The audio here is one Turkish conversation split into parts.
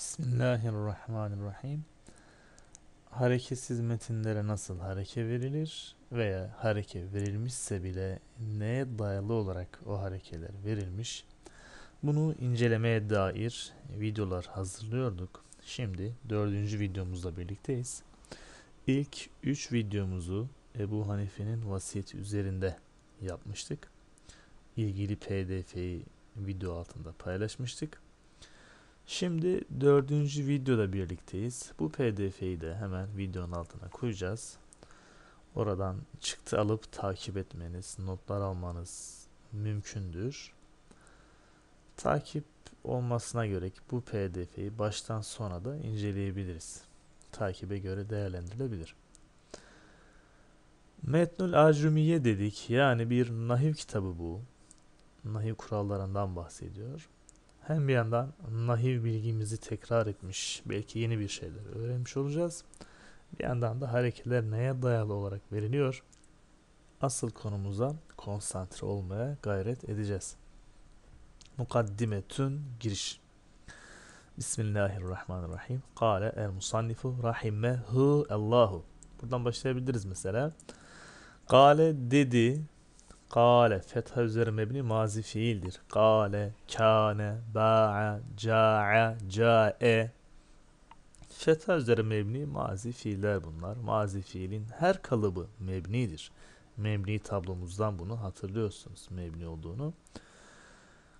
Bismillahirrahmanirrahim. Hareketsiz metinlere nasıl hareke verilir veya hareke verilmişse bile neye dayalı olarak o harekeler verilmiş? Bunu incelemeye dair videolar hazırlıyorduk. Şimdi dördüncü videomuzla birlikteyiz. İlk üç videomuzu Ebu Hanife'nin vasiyeti üzerinde yapmıştık. İlgili pdf'yi video altında paylaşmıştık. Şimdi dördüncü videoda birlikteyiz. Bu pdf'yi de hemen videonun altına koyacağız. Oradan çıktı alıp takip etmeniz, notlar almanız mümkündür. Takip olmasına göre bu pdf'yi baştan sona da inceleyebiliriz. Takibe göre değerlendirilebilir. Metnul Acrumiye dedik. Yani bir nahiv kitabı bu. Nahiv kurallarından bahsediyor. Hem bir yandan nahiv bilgimizi tekrar etmiş, belki yeni bir şeyler öğrenmiş olacağız. Bir yandan da hareketler neye dayalı olarak veriliyor? Asıl konumuza konsantre olmaya gayret edeceğiz. Mukaddimetün giriş. Bismillahirrahmanirrahim. Kale el musannifu rahimehu Allahu. Buradan başlayabiliriz mesela. Kale dedi Kale fetha üzeri mebni mazi fiildir. Kale, kâne, ba'a, ca'a, ca'e. Fetha üzeri mebni mazi fiiller bunlar. Mazi fiilin her kalıbı mebnidir. Mebni tablomuzdan bunu hatırlıyorsunuz mebni olduğunu.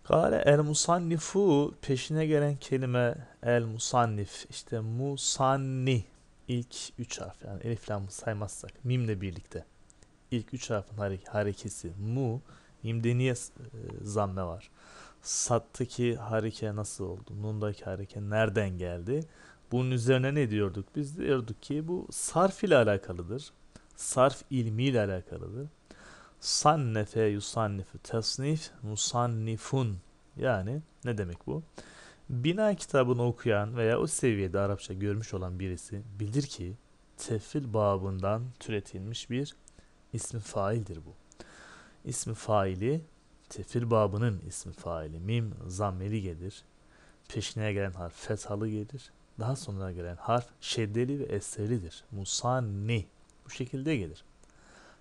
Kale el musannifu peşine gelen kelime el musannif işte musanni ilk üç harf yani elif saymazsak mimle birlikte ilk üç harfin hare harekesi mu. Mimde niye e, zamme var? Sattaki hareke nasıl oldu? Nundaki hareke nereden geldi? Bunun üzerine ne diyorduk? Biz diyorduk ki bu sarf ile alakalıdır. Sarf ilmiyle alakalıdır. Sannefe yusannifu tasnif musannifun. Yani ne demek bu? Bina kitabını okuyan veya o seviyede Arapça görmüş olan birisi bilir ki tefil babından türetilmiş bir ismi faildir bu. İsmi faili tefir babının ismi faili. Mim zammeli gelir. Peşine gelen harf fethalı gelir. Daha sonra gelen harf şeddeli ve esrelidir. Musanni. Bu şekilde gelir.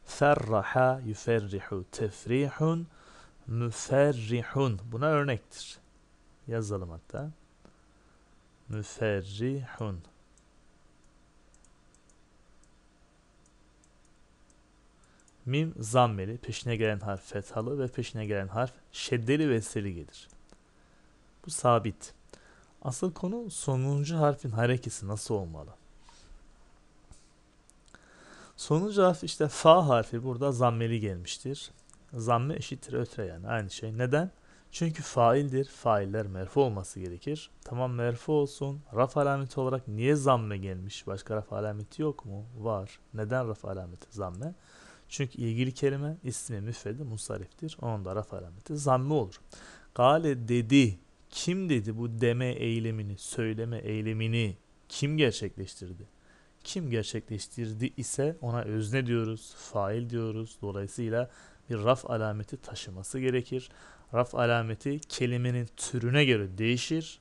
Ferraha yuferrihu tefrihun müferrihun. Buna örnektir. Yazalım hatta. Müferrihun. Mim zammeli, peşine gelen harf fethalı ve peşine gelen harf şeddeli ve esreli gelir. Bu sabit. Asıl konu sonuncu harfin harekesi nasıl olmalı? Sonuncu harf işte fa harfi burada zammeli gelmiştir. Zamme eşittir ötre yani aynı şey. Neden? Çünkü faildir. Failler merfu olması gerekir. Tamam merfu olsun. Raf alameti olarak niye zamme gelmiş? Başka raf alameti yok mu? Var. Neden raf alameti zamme? Çünkü ilgili kelime ismi müfredi musariftir. Onun da raf alameti zammı olur. Gale dedi. Kim dedi bu deme eylemini, söyleme eylemini kim gerçekleştirdi? Kim gerçekleştirdi ise ona özne diyoruz, fail diyoruz. Dolayısıyla bir raf alameti taşıması gerekir. Raf alameti kelimenin türüne göre değişir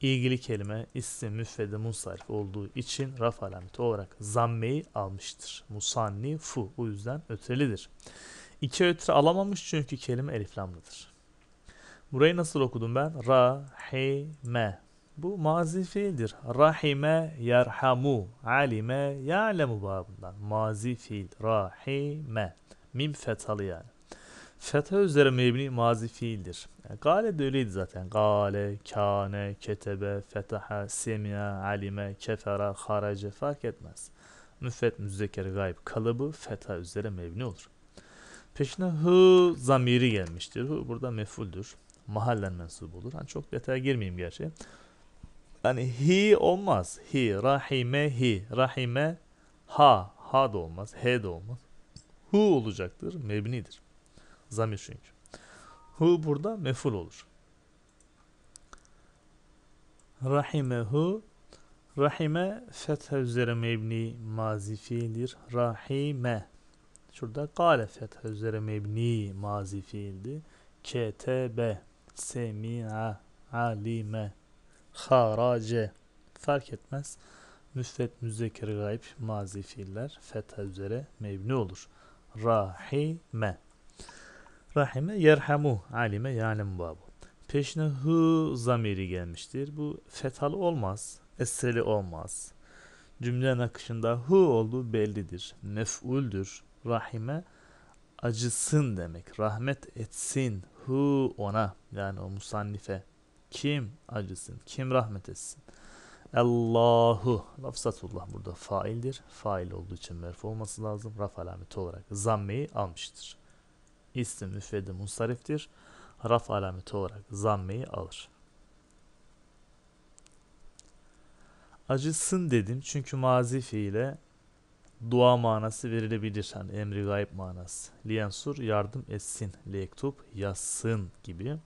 ilgili kelime isim müfrede munsarif olduğu için raf alameti olarak zammeyi almıştır. Musanni fu bu yüzden ötrelidir. İki ötre alamamış çünkü kelime eliflamlıdır. Burayı nasıl okudum ben? Rahime. Bu mazi fiildir. Rahime yerhamu. Alime ya'lemu babından. Mazi fiil. Rahime. Mim fethalı yani. Fetha üzere mebni mazi fiildir. Yani gale de öyleydi zaten. Gale, kâne, ketebe, fetaha, semi'a, alime, kefera, harace fark etmez. Müfet, müzekker, gayb kalıbı fetha üzere mebni olur. Peşine hı zamiri gelmiştir. Hı burada mefuldür. Mahallen mensup olur. Hani çok detaya girmeyeyim gerçi. Hani hi olmaz. Hi, rahime, hi. Rahime, ha. Ha da olmaz. He de olmaz. Hu olacaktır. Mebnidir. Zamir çünkü. Hu burada meful olur. Rahimehu Rahime fetha üzere mebni mazi fiildir. Rahime. Şurada kale fetha üzere mebni mazi fiildi. Ketebe semi'a alime Harace. Fark etmez. Müsvet, müzekker, gayb, mazi fiiller fetha üzere mebni olur. Rahime. Rahime yerhamu. Alime yalem babu. Peşine hı zamiri gelmiştir. Bu fethalı olmaz. Esreli olmaz. Cümlenin akışında hı olduğu bellidir. Mef'uldür. Rahime acısın demek. Rahmet etsin. Hu ona yani o musannife. Kim acısın? Kim rahmet etsin? Allahu lafzatullah burada faildir. Fail olduğu için merfu olması lazım. Raf alameti olarak zammeyi almıştır. İsim müfredi munsariftir. Raf alameti olarak zammeyi alır. Acısın dedim çünkü mazi fiile dua manası verilebilir. Hani emri gayb manası. Liyensur yardım etsin. Lektub yazsın gibi.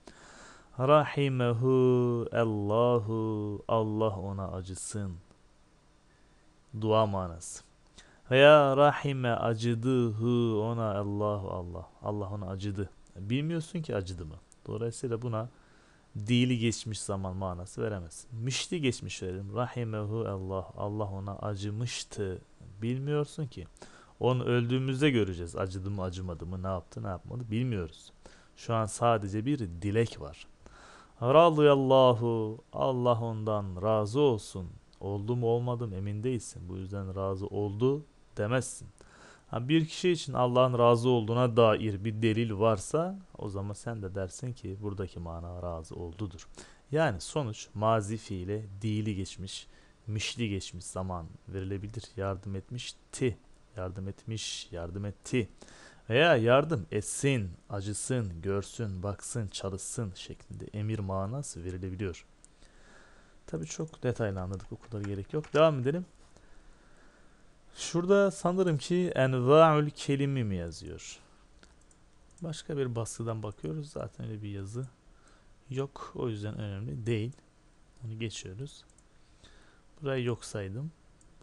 Rahimehu Allahu Allah ona acısın. Dua manası. Veya rahime acıdı ona Allahu Allah. Allah ona acıdı. Bilmiyorsun ki acıdı mı? Dolayısıyla buna dili geçmiş zaman manası veremez. Mişti geçmiş verelim. Rahimehu Allah. Allah ona acımıştı. Bilmiyorsun ki. Onu öldüğümüzde göreceğiz. Acıdı mı acımadı mı ne yaptı ne yapmadı bilmiyoruz. Şu an sadece bir dilek var. Radıyallahu Allah ondan razı olsun. Oldu mu olmadı mı emin değilsin. Bu yüzden razı oldu demezsin. Ha, bir kişi için Allah'ın razı olduğuna dair bir delil varsa o zaman sen de dersin ki buradaki mana razı oldudur. Yani sonuç mazi fiile dili geçmiş, mişli geçmiş zaman verilebilir. Yardım etmişti, yardım etmiş, yardım etti veya yardım etsin, acısın, görsün, baksın, çalışsın şeklinde emir manası verilebiliyor. Tabi çok detaylı anladık o gerek yok. Devam edelim. Şurada sanırım ki enva'ül kelimi mi yazıyor? Başka bir baskıdan bakıyoruz. Zaten öyle bir yazı yok. O yüzden önemli değil. Onu geçiyoruz. Burayı yok saydım.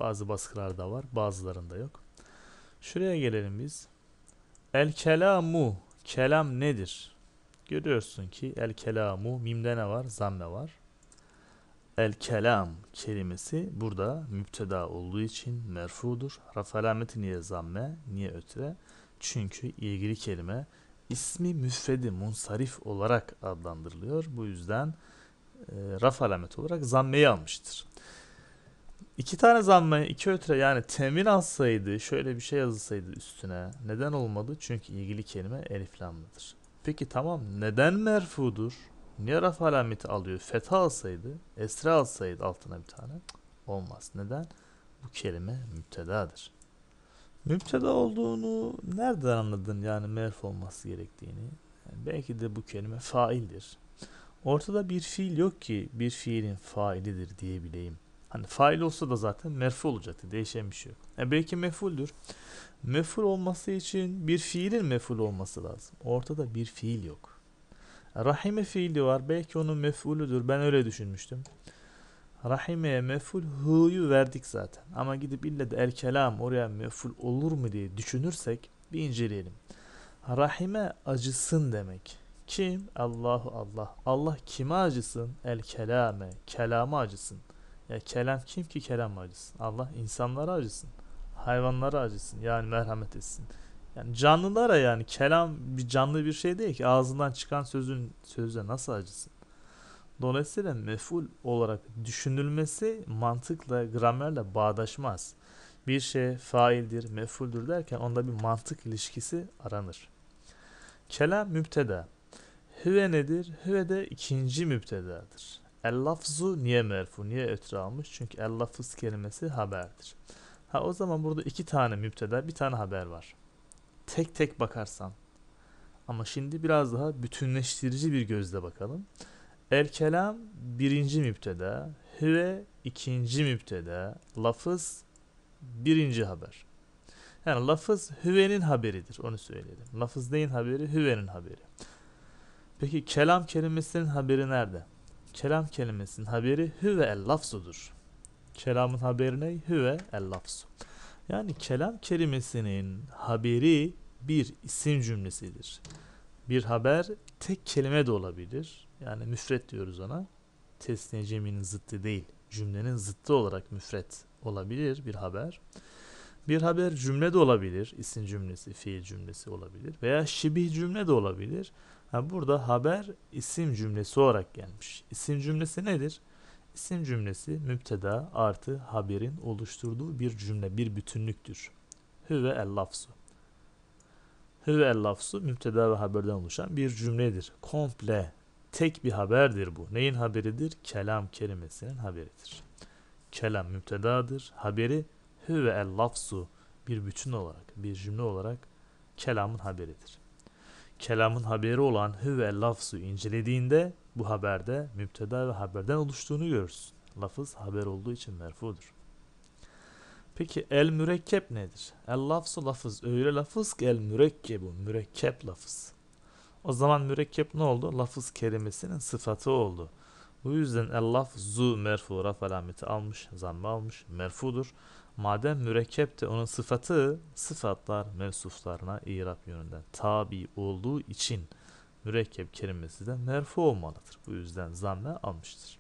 Bazı baskılarda var. Bazılarında yok. Şuraya gelelim biz. El kelamu. Kelam nedir? Görüyorsun ki el kelamu mimde ne var? Zamme var. El kelam kelimesi burada müpteda olduğu için merfudur. Raf alameti niye zamme? Niye ötre? Çünkü ilgili kelime ismi müfredi munsarif olarak adlandırılıyor. Bu yüzden e, raf alameti olarak zammeyi almıştır. İki tane zamme, iki ötre yani temin alsaydı, şöyle bir şey yazılsaydı üstüne neden olmadı? Çünkü ilgili kelime eliflamlıdır. Peki tamam neden merfudur? Niye raf alameti alıyor? Fetha alsaydı, esra alsaydı altına bir tane olmaz. Neden? Bu kelime müptedadır. Müpteda olduğunu nereden anladın yani merf olması gerektiğini? Yani belki de bu kelime faildir. Ortada bir fiil yok ki bir fiilin failidir diyebileyim. Hani fail olsa da zaten merfu olacaktı. Değişen bir şey yok. Yani belki mefuldür. Meful olması için bir fiilin meful olması lazım. Ortada bir fiil yok. Rahime fiili var. Belki onun mef'ulüdür. Ben öyle düşünmüştüm. Rahime'ye mef'ul hu'yu verdik zaten. Ama gidip ille de el kelam oraya mef'ul olur mu diye düşünürsek bir inceleyelim. Rahime acısın demek. Kim? Allahu Allah. Allah kime acısın? El kelame. Kelama acısın. Ya kelam kim ki kelam acısın? Allah insanlara acısın. Hayvanlara acısın. Yani merhamet etsin. Yani canlılara yani kelam bir canlı bir şey değil ki ağzından çıkan sözün sözle nasıl acısın? Dolayısıyla meful olarak düşünülmesi mantıkla, gramerle bağdaşmaz. Bir şey faildir, mefuldür derken onda bir mantık ilişkisi aranır. Kelam müpteda. Hüve nedir? Hüve de ikinci müptedadır. El lafzu niye merfu, niye ötürü almış? Çünkü el lafız kelimesi haberdir. Ha o zaman burada iki tane müpteda, bir tane haber var tek tek bakarsan. Ama şimdi biraz daha bütünleştirici bir gözle bakalım. El kelam birinci müpteda, hüve ikinci müpteda, lafız birinci haber. Yani lafız hüvenin haberidir onu söyleyelim. Lafız neyin haberi? Hüvenin haberi. Peki kelam kelimesinin haberi nerede? Kelam kelimesinin haberi hüve el lafzudur. Kelamın haberi ne? Hüve el lafzu. Yani kelam kelimesinin haberi bir isim cümlesidir. Bir haber tek kelime de olabilir. Yani müfret diyoruz ona. tesniye ceminin zıttı değil, cümlenin zıttı olarak müfret olabilir bir haber. Bir haber cümle de olabilir, isim cümlesi, fiil cümlesi olabilir veya şibih cümle de olabilir. Ha, burada haber isim cümlesi olarak gelmiş. İsim cümlesi nedir? İsim cümlesi müpteda artı haberin oluşturduğu bir cümle, bir bütünlüktür. Hüve el lafzu. Hüve el lafzu müpteda ve haberden oluşan bir cümledir. Komple, tek bir haberdir bu. Neyin haberidir? Kelam kelimesinin haberidir. Kelam müptedadır. Haberi hüve el lafzu bir bütün olarak, bir cümle olarak kelamın haberidir. Kelamın haberi olan hüve el lafzu incelediğinde bu haberde müpteda ve haberden oluştuğunu görürsün. Lafız haber olduğu için merfudur. Peki el mürekkep nedir? El lafzu lafız öyle lafız ki el mürekkebu mürekkep lafız. O zaman mürekkep ne oldu? Lafız kelimesinin sıfatı oldu. Bu yüzden el lafzu merfu raf alameti almış, zammı almış, merfudur. Madem mürekkep de onun sıfatı, sıfatlar mensuflarına irap yönünden tabi olduğu için mürekkep kelimesi de merfu olmalıdır. Bu yüzden zamme almıştır.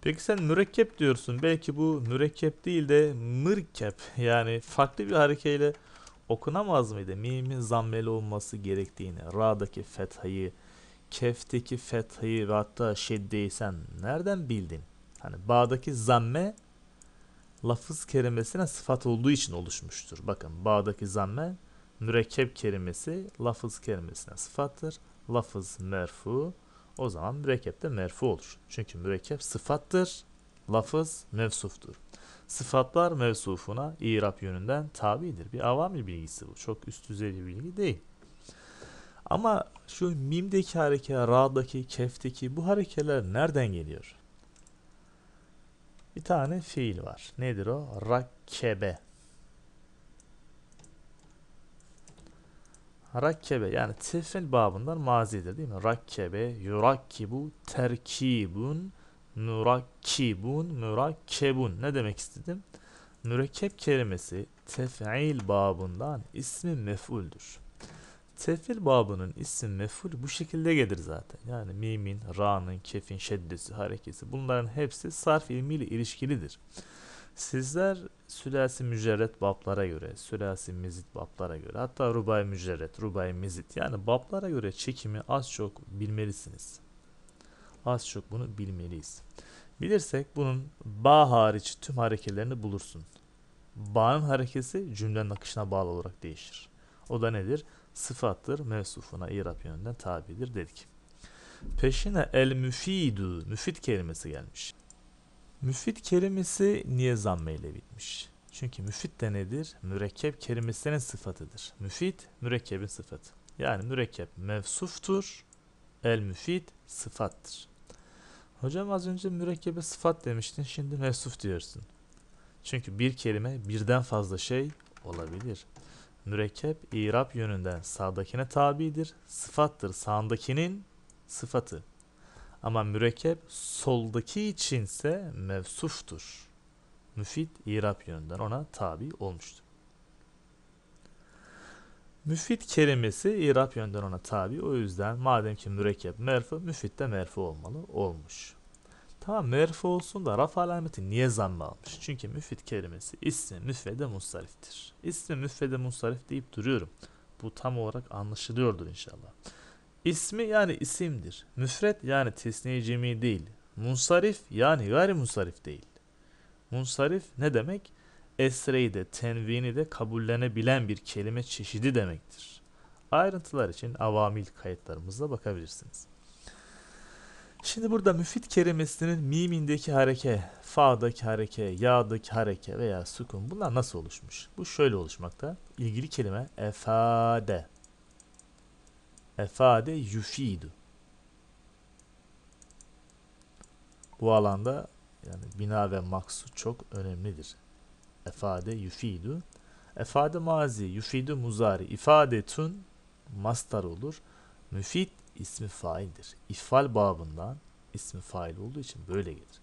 Peki sen mürekkep diyorsun. Belki bu mürekkep değil de mırkep yani farklı bir harekeyle okunamaz mıydı? Mimin zammeli olması gerektiğini, ra'daki fethayı, kefteki fethayı ve hatta şeddeyi sen nereden bildin? Hani bağdaki zamme lafız kelimesine sıfat olduğu için oluşmuştur. Bakın bağdaki zamme mürekkep kelimesi lafız kelimesine sıfattır. Lafız merfu o zaman mürekkep de merfu olur. Çünkü mürekkep sıfattır. Lafız mevsuftur. Sıfatlar mevsufuna irap yönünden tabidir. Bir avamil bilgisi bu. Çok üst düzey bir bilgi değil. Ama şu mimdeki hareke, ra'daki, kefteki bu harekeler nereden geliyor? Bir tane fiil var. Nedir o? Rakkebe. Rakkebe yani tefil babından mazidir değil mi? Rakkebe, yurakkibu, terkibun, murakkibun, murakkebun. Ne demek istedim? Mürekkep kelimesi tef'il babından ismi mef'uldür. Tefil babının isim mef'ul bu şekilde gelir zaten. Yani mimin, ra'nın, kefin, şeddesi, harekesi bunların hepsi sarf ilmiyle ilişkilidir. Sizler sülasi mücerret bablara göre, sülasi mizit bablara göre, hatta rubay mücerret, rubay mizit yani bablara göre çekimi az çok bilmelisiniz. Az çok bunu bilmeliyiz. Bilirsek bunun ba hariç tüm harekelerini bulursun. Ba'nın harekesi cümlenin akışına bağlı olarak değişir. O da nedir? Sıfattır, mevsufuna irap yönünden tabidir dedik. Peşine el müfidu, müfid kelimesi gelmiş. Müfid kelimesi niye zamme ile bitmiş? Çünkü müfid de nedir? Mürekkep kelimesinin sıfatıdır. Müfid, mürekkebin sıfatı. Yani mürekkep mevsuftur, el müfid sıfattır. Hocam az önce mürekkebe sıfat demiştin, şimdi mevsuf diyorsun. Çünkü bir kelime birden fazla şey olabilir. Mürekkep irap yönünden sağdakine tabidir, sıfattır sağındakinin sıfatı. Ama mürekkep soldaki içinse mevsuftur. Müfit irap yönünden ona tabi olmuştur. Müfit kelimesi irap yönden ona tabi. O yüzden madem ki mürekkep merfu, müfit de merfu olmalı. Olmuş. Tamam merfu olsun da raf alameti niye zammı almış? Çünkü müfit kelimesi ismi müfrede munsariftir. İsmi müfrede munsarif deyip duruyorum. Bu tam olarak anlaşılıyordur inşallah. İsmi yani isimdir. Müfret yani tesniye cemi değil. Munsarif yani gayri munsarif değil. Munsarif ne demek? Esreyi de tenvini de kabullenebilen bir kelime çeşidi demektir. Ayrıntılar için avamil kayıtlarımıza bakabilirsiniz. Şimdi burada müfit kelimesinin mimindeki hareke, fa'daki hareke, ya'daki hareke veya sukun bunlar nasıl oluşmuş? Bu şöyle oluşmakta. İlgili kelime efade. Efade yufidu. Bu alanda yani bina ve maksut çok önemlidir. Efade yufidu. Efade mazi, yufidu muzari. İfadetun mastar olur. Müfit ismi faildir. İfal babından ismi fail olduğu için böyle gelir.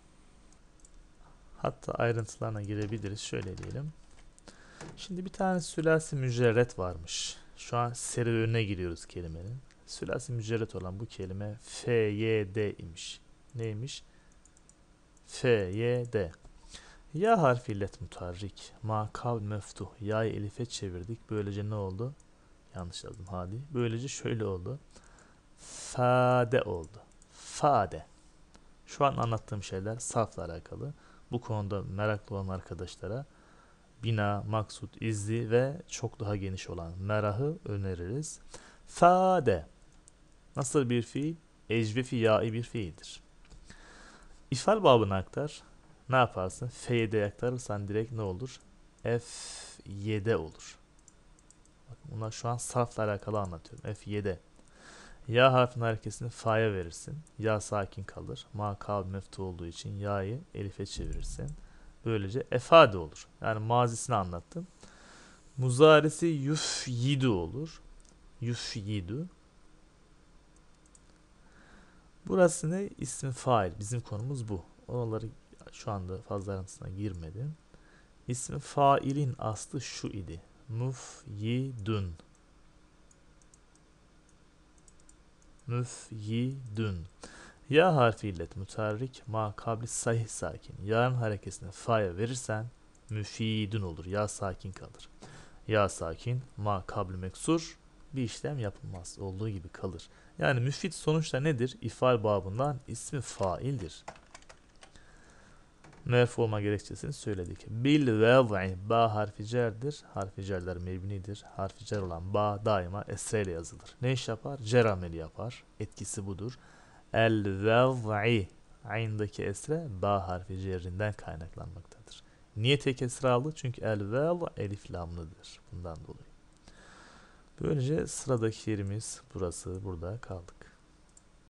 Hatta ayrıntılarına girebiliriz. Şöyle diyelim. Şimdi bir tane sülasi mücerret varmış. Şu an seri önüne giriyoruz kelimenin. Sülasi mücerret olan bu kelime FYD imiş. Neymiş? FYD. Ya harfi illet mutarrik. Ma kavl meftuh. Ya'yı elife çevirdik. Böylece ne oldu? Yanlış yazdım hadi. Böylece şöyle oldu. Fade oldu. Fade. Şu an anlattığım şeyler safla alakalı. Bu konuda meraklı olan arkadaşlara bina, maksut, izli ve çok daha geniş olan merahı öneririz. Fade. Nasıl bir fiil? Ecvefi ya'i bir fiildir. İfal babına aktar. Ne yaparsın? F'ye aktarırsan direkt ne olur? F7 olur. Bakın bunlar şu an sarfla alakalı anlatıyorum. F7. Ya harfin harekesini fa'ya verirsin. Ya sakin kalır. Ma kav meftu olduğu için ya'yı elife çevirirsin. Böylece efade olur. Yani mazisini anlattım. Muzaresi yufyidu olur. Yufyidu. Burası ne? İsmi fail. Bizim konumuz bu. Oraları şu anda fazla ayrıntısına girmedim. İsmi failin aslı şu idi. Mufyidun. Müfyidun. Ya harfi illet müterrik ma kabli sahih sakin. Yarın harekesine fa'ya verirsen müfidun olur. Ya sakin kalır. Ya sakin ma kabli meksur bir işlem yapılmaz. Olduğu gibi kalır. Yani müfit sonuçta nedir? İfal babından ismi faildir. Merfu olma gerekçesini söyledik. Bil ve ba harfi cerdir. Harfi cerler mebnidir. Harfi cer olan ba daima esreyle yazılır. Ne iş yapar? Cer ameli yapar. Etkisi budur. El vev'i ayındaki esre ba harfi cerrinden kaynaklanmaktadır. Niye tek esre aldı? Çünkü el vev elif lamlıdır. Bundan dolayı. Böylece sıradaki yerimiz burası. Burada kaldık.